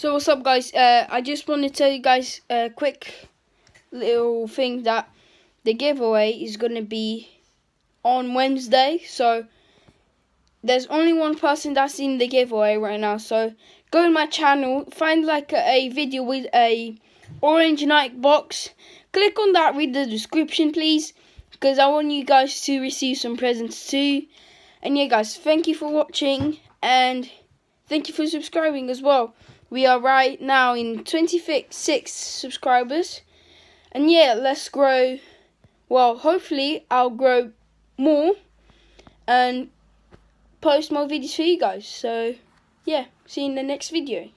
So what's up guys, uh, I just want to tell you guys a quick little thing that the giveaway is going to be on Wednesday. So there's only one person that's in the giveaway right now. So go in my channel, find like a, a video with a orange Nike box. Click on that, read the description please. Because I want you guys to receive some presents too. And yeah guys, thank you for watching. And thank you for subscribing as well. We are right now in 26 subscribers. And yeah, let's grow. Well, hopefully I'll grow more and post more videos for you guys. So, yeah, see you in the next video.